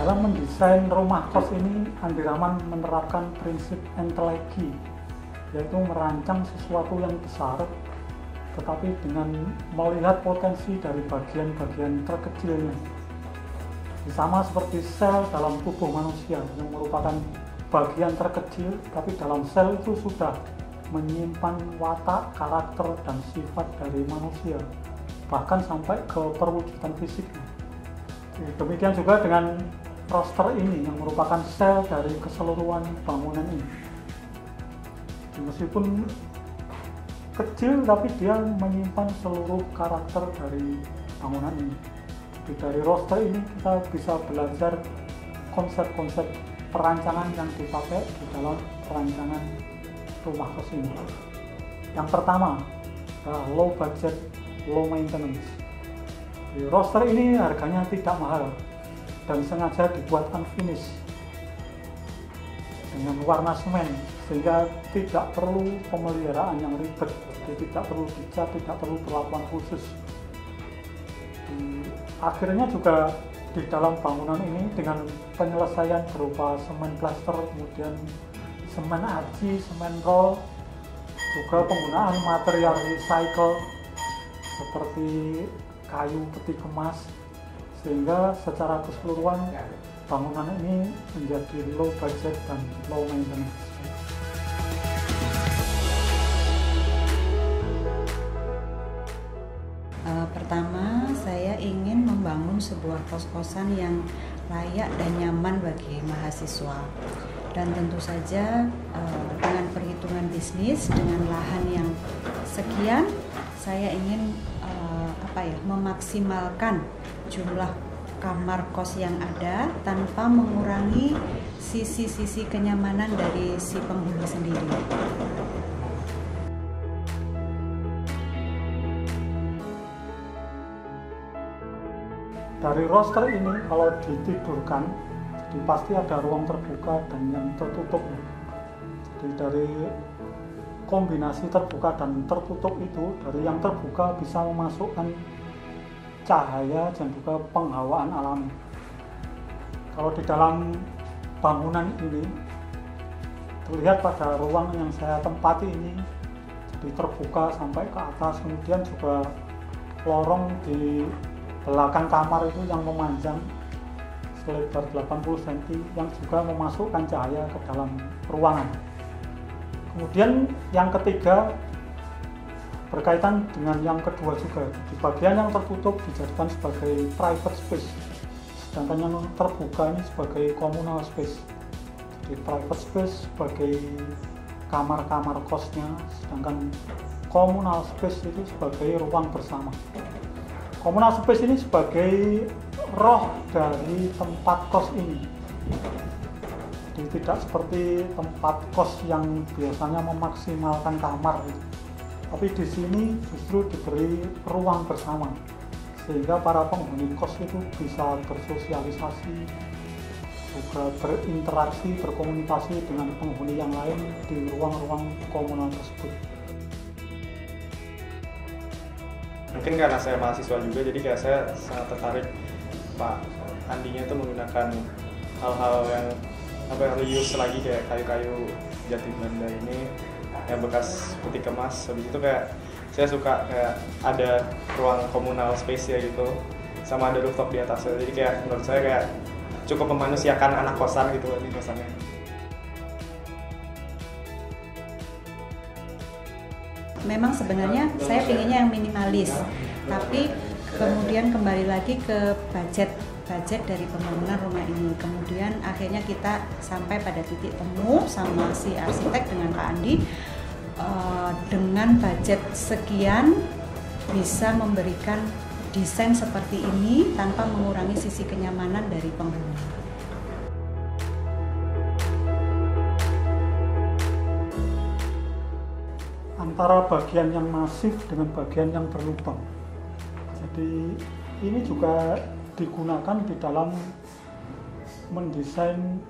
Dalam mendesain rumah kos ini, Andi Rahman menerapkan prinsip entelegi, yaitu merancang sesuatu yang besar, tetapi dengan melihat potensi dari bagian-bagian terkecilnya. Sama seperti sel dalam tubuh manusia yang merupakan bagian terkecil, tapi dalam sel itu sudah menyimpan watak, karakter, dan sifat dari manusia, bahkan sampai ke perwujudan fisiknya. Demikian juga dengan roster ini yang merupakan sel dari keseluruhan bangunan ini. Meskipun kecil tapi dia menyimpan seluruh karakter dari bangunan ini. Jadi dari roster ini kita bisa belajar konsep-konsep perancangan yang dipakai di dalam perancangan rumah kos ini. Yang pertama, low budget, low maintenance. Di roster ini harganya tidak mahal, dan sengaja dibuat unfinished dengan warna semen sehingga tidak perlu pemeliharaan yang ribet. Jadi tidak perlu dicat tidak perlu perlakuan khusus. Akhirnya juga di dalam bangunan ini dengan penyelesaian berupa semen plaster kemudian semen aji semen roll juga penggunaan material recycle seperti kayu peti kemas sehingga secara keseluruhan bangunan ini menjadi low budget dan low maintenance. Uh, pertama, saya ingin membangun sebuah kos-kosan yang layak dan nyaman bagi mahasiswa. Dan tentu saja uh, dengan perhitungan bisnis dengan lahan yang sekian, saya ingin uh, apa ya memaksimalkan jumlah kamar kos yang ada tanpa mengurangi sisi-sisi kenyamanan dari si penghuni sendiri. Dari roster ini kalau ditidurkan, jadi pasti ada ruang terbuka dan yang tertutup. Jadi dari kombinasi terbuka dan tertutup itu, dari yang terbuka bisa memasukkan cahaya dan juga penghawaan alami. Kalau di dalam bangunan ini terlihat pada ruang yang saya tempati ini jadi terbuka sampai ke atas kemudian juga lorong di belakang kamar itu yang memanjang selebar 80 cm yang juga memasukkan cahaya ke dalam ruangan kemudian yang ketiga berkaitan dengan yang kedua juga. Di bagian yang tertutup dijadikan sebagai private space. Sedangkan yang terbuka ini sebagai communal space. Di private space sebagai kamar-kamar kosnya sedangkan communal space itu sebagai ruang bersama. Communal space ini sebagai roh dari tempat kos ini. Jadi tidak seperti tempat kos yang biasanya memaksimalkan kamar gitu tapi di sini justru diberi ruang bersama sehingga para penghuni kos itu bisa bersosialisasi juga berinteraksi berkomunikasi dengan penghuni yang lain di ruang-ruang komunal tersebut. Mungkin karena saya mahasiswa juga jadi kayak saya sangat tertarik Pak Andinya itu menggunakan hal-hal yang apa yang reuse lagi kayak kayu-kayu jati Belanda ini yang bekas putih kemas. Habis itu kayak saya suka kayak ada ruang komunal space ya gitu sama ada rooftop di atasnya jadi kayak menurut saya kayak cukup memanusiakan anak kosan gitu ini kosannya. Memang sebenarnya saya pinginnya yang minimalis tapi kemudian kembali lagi ke budget budget dari pembangunan rumah ini. Kemudian akhirnya kita sampai pada titik temu sama si arsitek dengan Pak Andi uh, dengan budget sekian bisa memberikan desain seperti ini tanpa mengurangi sisi kenyamanan dari penghuni. Antara bagian yang masif dengan bagian yang berlubang. Jadi ini juga digunakan di dalam mendesain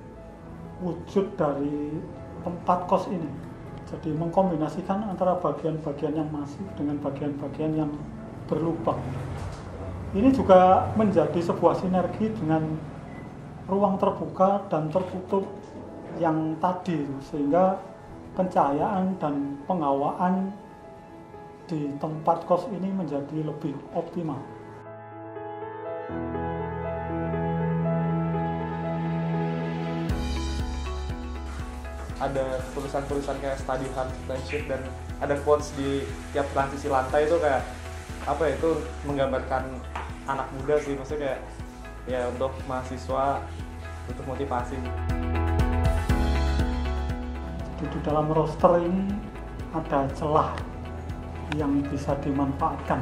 wujud dari tempat kos ini. Jadi mengkombinasikan antara bagian-bagian yang masif dengan bagian-bagian yang berlubang. Ini juga menjadi sebuah sinergi dengan ruang terbuka dan tertutup yang tadi sehingga pencahayaan dan penghawaan di tempat kos ini menjadi lebih optimal. Ada tulisan-tulisan kayak study hard friendship dan ada quotes di tiap transisi lantai itu kayak apa ya itu menggambarkan anak muda sih. Maksudnya kayak ya untuk mahasiswa untuk motivasi. Jadi di dalam roster ini ada celah yang bisa dimanfaatkan.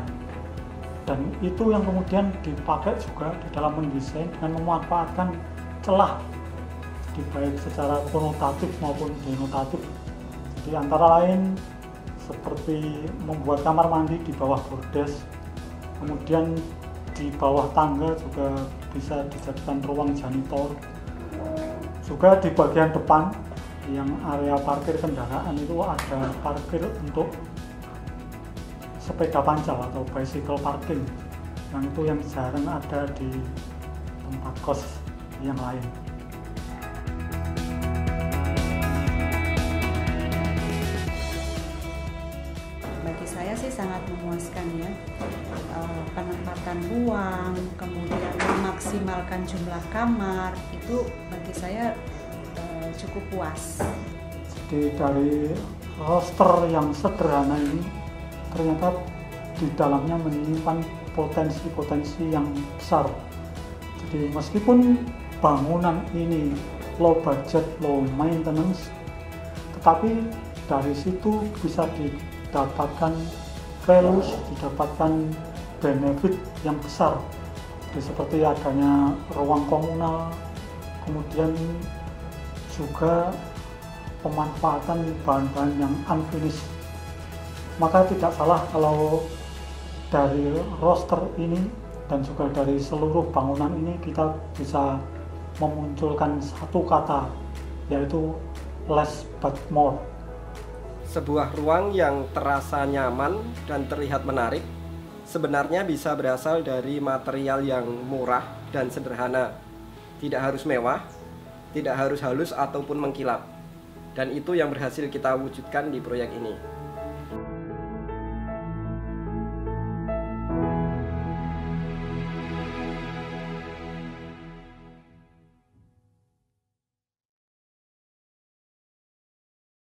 Dan itu yang kemudian dipakai juga di dalam mendesain dengan memanfaatkan celah baik secara konotatif maupun denotatif. Jadi antara lain seperti membuat kamar mandi di bawah bordes kemudian di bawah tangga juga bisa dijadikan ruang janitor juga di bagian depan yang area parkir kendaraan itu ada parkir untuk sepeda pancal atau bicycle parking. Yang itu yang jarang ada di tempat kos yang lain saya sih sangat memuaskan ya Eh, penempatan ruang kemudian memaksimalkan jumlah kamar itu bagi saya eh, cukup puas. Jadi dari roster yang sederhana ini ternyata di dalamnya menyimpan potensi-potensi yang besar. Jadi meskipun bangunan ini low budget, low maintenance tetapi dari situ bisa didapatkan values, didapatkan benefit yang besar. Jadi seperti adanya ruang komunal kemudian juga pemanfaatan bahan-bahan yang unfinished. Maka tidak salah kalau dari roster ini dan juga dari seluruh bangunan ini kita bisa memunculkan satu kata yaitu less but more Sebuah ruang yang terasa nyaman dan terlihat menarik sebenarnya bisa berasal dari material yang murah dan sederhana. Tidak harus mewah, tidak harus halus ataupun mengkilap. Dan itu yang berhasil kita wujudkan di proyek ini.